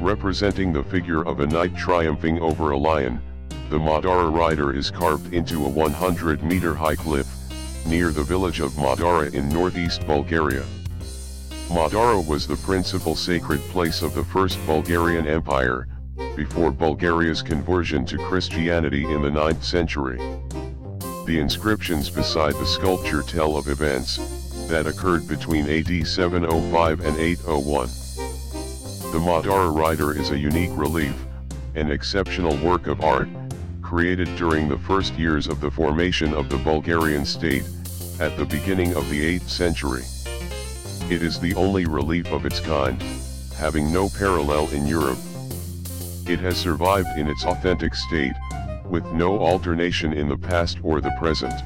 Representing the figure of a knight triumphing over a lion, the Madara rider is carved into a 100 meter high cliff, near the village of Madara in northeast Bulgaria. Madara was the principal sacred place of the First Bulgarian Empire, before Bulgaria's conversion to Christianity in the 9th century. The inscriptions beside the sculpture tell of events that occurred between AD 705 and 801. The Madara Rider is a unique relief, an exceptional work of art, created during the first years of the formation of the Bulgarian state, at the beginning of the 8th century. It is the only relief of its kind, having no parallel in Europe. It has survived in its authentic state, with no alternation in the past or the present.